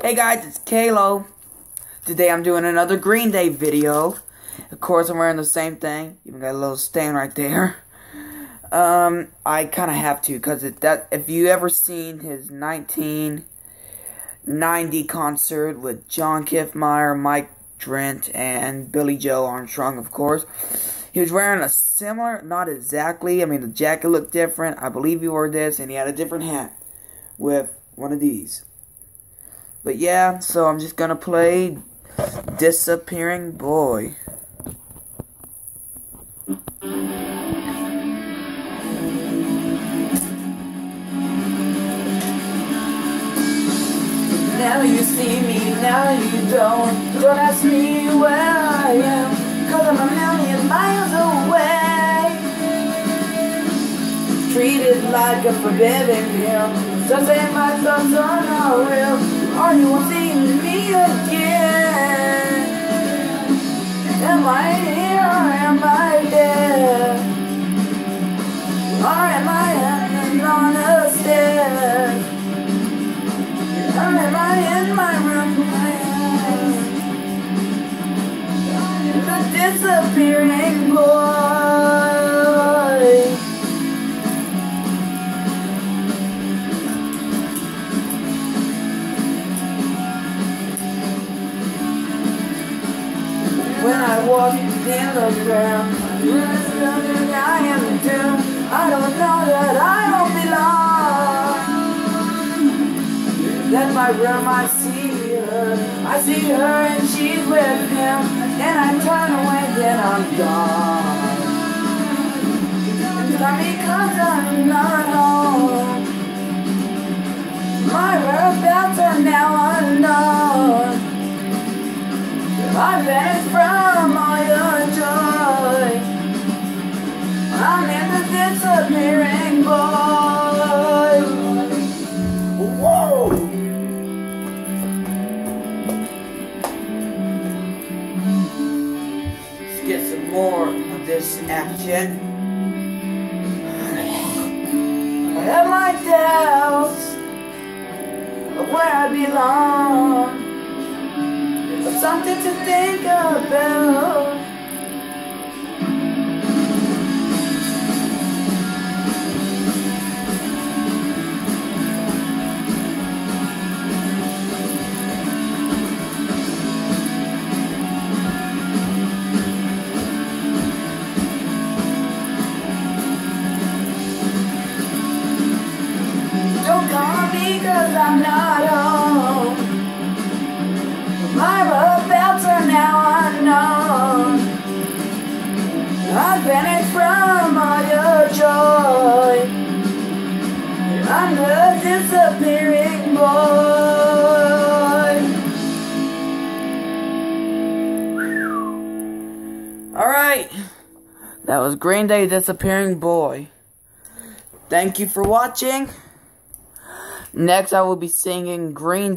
Hey guys, it's Kailo. Today I'm doing another Green Day video. Of course, I'm wearing the same thing. Even got a little stain right there. Um, I kind of have to because that if you ever seen his 1990 concert with John Kiffmeyer, Mike Dirnt, and Billie Joe Armstrong, of course, he was wearing a similar, not exactly. I mean, the jacket looked different. I believe he wore this, and he had a different hat with one of these. But yeah, so I'm just gonna play Disappearing Boy. Now you see me, now you don't. Don't ask me where I am Cause I'm a million miles away. Treated like a forbidden girl Some say my thoughts real Are you won't see me again Am I here or am I there? Or am I hanging on a stair? Or am I in my room? The disappearing boy. When I walk in the ground, I am doomed. I don't know that I don't belong. Then my room, I see her. I see her and she's with him. And I turn away, then I'm gone. Not because I'm not home. My whereabouts are now I vanished from all your joy. I'm in the disappearing boy. Whoa! Let's get some more of this action. I have my doubts of where I belong something to think about. Don't call me cause I'm not home. My whereabouts I'm the disappearing boy. Alright. That was Green Day Disappearing Boy. Thank you for watching. Next, I will be singing Green Day.